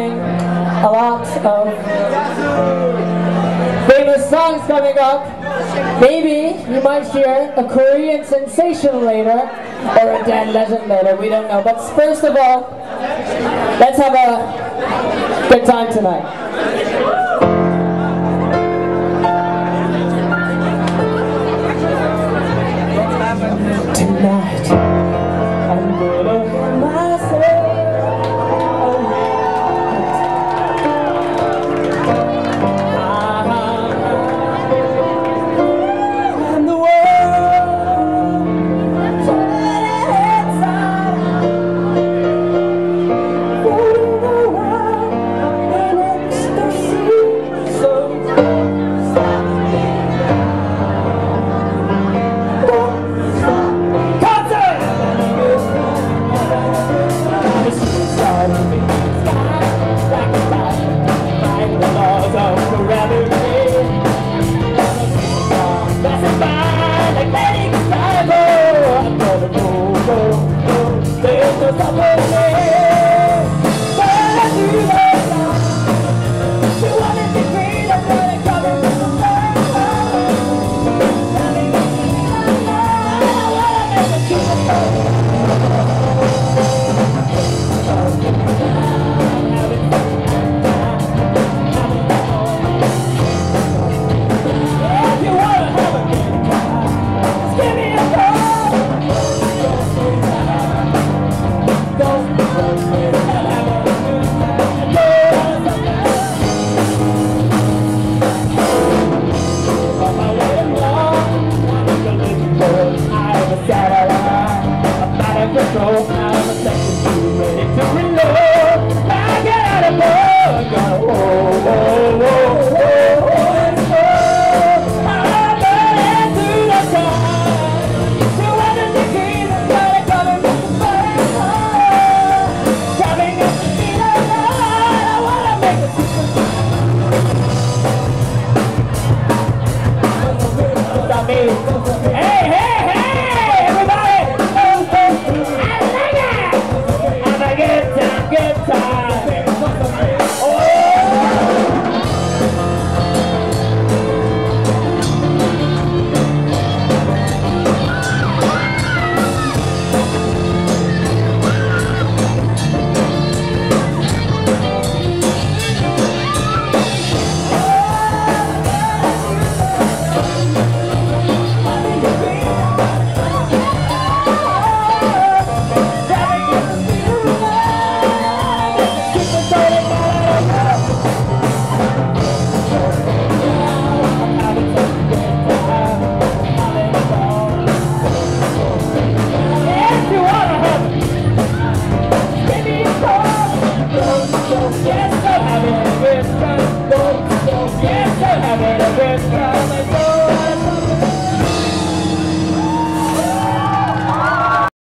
a lot of uh, famous songs coming up. Maybe you might hear a Korean sensation later or a Dan legend later. We don't know. But first of all, let's have a good time tonight.